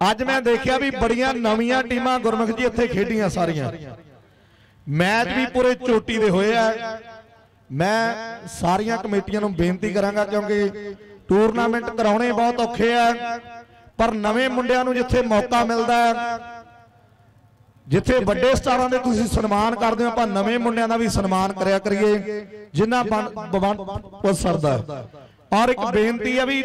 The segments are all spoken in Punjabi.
ਅੱਜ ਮੈਂ ਦੇਖਿਆ ਵੀ ਬੜੀਆਂ ਨਵੀਆਂ ਟੀਮਾਂ ਗੁਰਮੁਖ ਜੀ ਇੱਥੇ ਖੇਡੀਆਂ ਸਾਰੀਆਂ। ਮੈਚ ਵੀ ਪੂਰੇ ਚੋਟੀ ਦੇ ਹੋਏ ਆ। ਮੈਂ ਸਾਰੀਆਂ ਕਮੇਟੀਆਂ ਨੂੰ ਬੇਨਤੀ ਕਰਾਂਗਾ ਕਿਉਂਕਿ ਟੂਰਨਾਮੈਂਟ ਕਰਾਉਣੇ ਬਹੁਤ ਔਖੇ ਆ, ਪਰ ਨਵੇਂ ਮੁੰਡਿਆਂ ਨੂੰ ਜਿੱਥੇ ਮੌਕਾ ਮਿਲਦਾ ਹੈ, ਜਿੱਥੇ ਵੱਡੇ ਸਟਾਰਾਂ ਦੇ ਤੁਸੀਂ ਸਨਮਾਨ ਕਰਦੇ ਹੋ, ਆਪਾਂ ਨਵੇਂ ਮੁੰਡਿਆਂ ਦਾ ਵੀ ਸਨਮਾਨ ਕਰਿਆ ਕਰੀਏ, ਜਿਨ੍ਹਾਂ ਬਵਨ ਉਹ ਸਰਦਾ ਔਰ ਇੱਕ ਬੇਨਤੀ ਹੈ ਵੀ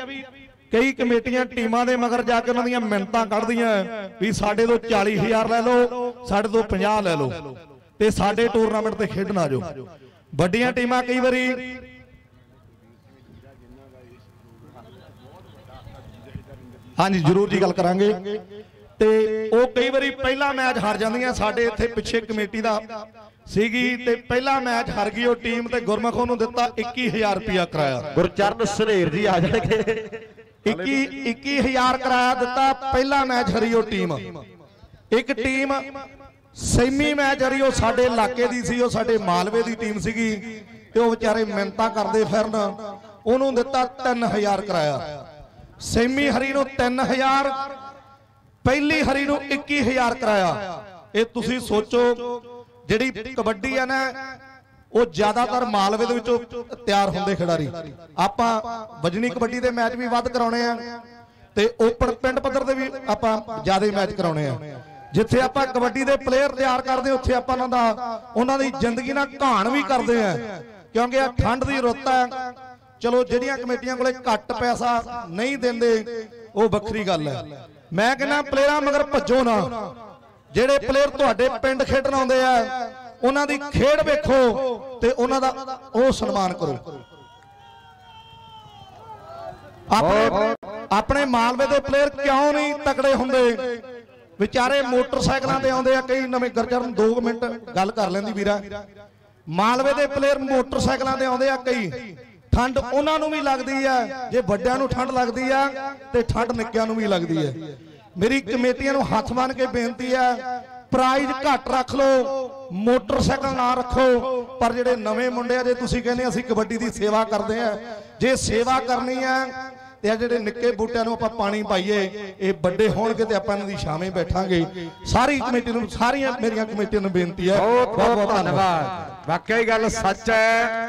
ਕਈ ਕਮੇਟੀਆਂ ਟੀਮਾਂ ਦੇ ਮਗਰ ਜਾ ਕੇ ਉਹਨਾਂ ਦੀਆਂ ਮਿੰਟਾਂ ਕੱਢਦੀਆਂ ਵੀ ਸਾਡੇ ਤੋਂ 40000 ਲੈ ਲਓ, ਸਾਡੇ ਤੋਂ 50 ਲੈ ਲਓ ਤੇ ਸਾਡੇ ਟੂਰਨਾਮੈਂਟ ਤੇ ਖੇਡਣ ਆ ਜਾਓ। ਵੱਡੀਆਂ ਟੀਮਾਂ ਕਈ ਵਾਰੀ ਹਾਂਜੀ, ਜਰੂਰ ਜੀ, ਗੱਲ ਕਰਾਂਗੇ। ਤੇ ਉਹ ਕਈ ਵਾਰੀ ਪਹਿਲਾ ਮੈਚ ਹਾਰ ਜਾਂਦੀਆਂ, ਸਾਡੇ ਇੱਥੇ ਪਿੱਛੇ ਕਮੇਟੀ ਦਾ ਸੀਗੀ ਤੇ ਪਹਿਲਾ ਮੈਚ ਹਾਰ ਗਈ, ਉਹ ਟੀਮ ਤੇ ਗੁਰਮੁਖ ਨੂੰ ਦਿੱਤਾ 21000 ਰੁਪਇਆ ਕਿਰਾਇਆ। ਗੁਰਚਰਨ ਸਨੇਰ ਜੀ ਆ ਜਾਣਗੇ। 21 21000 ਕਿਰਾਇਆ ਦਿੱਤਾ, ਪਹਿਲਾ ਮੈਚ ਹਰੀ ਟੀਮ। ਇੱਕ ਟੀਮ ਸੈਮੀ ਮੈਚ ਹਰੀ ਸਾਡੇ ਇਲਾਕੇ ਦੀ ਸੀ, ਉਹ ਸਾਡੇ ਮਾਲਵੇ ਦੀ ਟੀਮ ਸੀਗੀ, ਤੇ ਉਹ ਵਿਚਾਰੇ ਮਿਹਨਤਾਂ ਕਰਦੇ ਫਿਰਨ, ਉਹਨੂੰ ਦਿੱਤਾ 3000 ਕਿਰਾਇਆ। ਸੈਮੀ ਹਰੀ ਨੂੰ 3000 ਪਹਿਲੀ ਹਰੀ ਨੂੰ 21000 ਕਿਰਾਇਆ। ਇਹ ਤੁਸੀਂ ਸੋਚੋ, ਜਿਹੜੀ ਕਬੱਡੀ ਆ ਨਾ ਉਹ ਜ਼ਿਆਦਾਤਰ ਮਾਲਵੇ ਦੇ ਵਿੱਚੋਂ ਤਿਆਰ ਹੁੰਦੇ ਖਿਡਾਰੀ। ਆਪਾਂ ਵਜਣੀ ਕਬੱਡੀ ਦੇ ਮੈਚ ਵੀ ਵੱਧ ਕਰਾਉਣੇ ਆ ਤੇ ਓਪਨ ਪਿੰਡ ਪੱਧਰ ਦੇ ਵੀ ਆਪਾਂ ਜ਼ਿਆਦਾ ਮੈਚ ਕਰਾਉਣੇ ਆ। ਜਿੱਥੇ ਆਪਾਂ ਕਬੱਡੀ ਦੇ ਪਲੇਅਰ ਤਿਆਰ ਕਰਦੇ, ਉੱਥੇ ਆਪਾਂ ਉਹਨਾਂ ਦਾ, ਉਹਨਾਂ ਦੀ ਜ਼ਿੰਦਗੀ ਨਾਲ ਘਾਣ ਵੀ ਕਰਦੇ ਆ। ਕਿਉਂਕਿ ਇਹ ਠੰਡ ਦੀ ਰੁੱਤ ਹੈ ਚਲੋ, ਜਿਹੜੀਆਂ ਕਮੇਟੀਆਂ ਕੋਲੇ ਘੱਟ ਪੈਸਾ ਨਹੀਂ ਦਿੰਦੇ, ਉਹ ਵੱਖਰੀ ਗੱਲ ਹੈ ਮੈਂ ਕਹਿੰਦਾ ਪਲੇਅਰਾਂ ਮਗਰ ਭੱਜੋ ਨਾ। ਜਿਹੜੇ ਪਲੇਅਰ ਤੁਹਾਡੇ ਪਿੰਡ ਖੇਡਣ ਆਉਂਦੇ ਆ ਉਹਨਾਂ ਦੀ ਖੇਡ ਵੇਖੋ ਤੇ ਉਹਨਾਂ ਦਾ ਉਹ ਸਨਮਾਨ ਕਰੋ। ਆਪਣੇ ਆਪਣੇ ਮਾਲਵੇ ਦੇ ਪਲੇਅਰ ਕਿਉਂ ਨਹੀਂ ਤਕੜੇ ਹੁੰਦੇ? ਵਿਚਾਰੇ ਮੋਟਰਸਾਈਕਲਾਂ ਤੇ ਆਉਂਦੇ ਆ, ਕਈ ਨਵੇਂ ਗਰਜਰਨ 2 ਮਿੰਟ ਗੱਲ ਕਰ ਲੈਂਦੀ ਵੀਰਾ। ਮਾਲਵੇ ਦੇ ਪਲੇਅਰ ਮੋਟਰਸਾਈਕਲਾਂ ਤੇ ਆਉਂਦੇ ਆ, ਕਈ। ਠੰਡ ਉਹਨਾਂ ਨੂੰ ਵੀ ਲੱਗਦੀ ਆ, ਜੇ ਵੱਡਿਆਂ ਨੂੰ ਠੰਡ ਲੱਗਦੀ ਆ ਤੇ ਠੰਡ ਨਿੱਕਿਆਂ ਨੂੰ ਵੀ ਲੱਗਦੀ ਆ। ਮੇਰੀ ਕਮੇਟੀਆਂ ਨੂੰ ਹੱਥ ਬੰਨ ਕੇ ਬੇਨਤੀ ਆ ਪ੍ਰਾਈਜ਼ ਘੱਟ ਰੱਖ ਲਓ ਮੋਟਰਸਾਈਕਲ ਨਾ ਰੱਖੋ। ਪਰ ਜਿਹੜੇ ਨਵੇਂ ਮੁੰਡੇ ਆ ਜੇ ਤੁਸੀਂ ਕਹਿੰਦੇ ਅਸੀਂ ਕਬੱਡੀ ਦੀ ਸੇਵਾ ਕਰਦੇ ਆ ਜੇ ਸੇਵਾ ਕਰਨੀ ਆ ਤੇ ਆ ਜਿਹੜੇ ਨਿੱਕੇ ਬੂਟਿਆਂ ਨੂੰ ਆਪਾਂ ਪਾਣੀ ਪਾਈਏ ਇਹ ਵੱਡੇ ਹੋਣਗੇ ਤੇ ਆਪਾਂ ਇਹਨਾਂ ਦੀ ਛਾਵੇਂ ਬੈਠਾਂਗੇ। ਸਾਰੀ ਕਮੇਟੀ ਨੂੰ ਸਾਰੀਆਂ ਮੇਰੀਆਂ ਕਮੇਟੀਆਂ ਨੂੰ ਬੇਨਤੀ ਹੈ। ਬਹੁਤ ਬਹੁਤ ਧੰਨਵਾਦ। ਵਾਕਈ ਗੱਲ ਸੱਚ ਹੈ।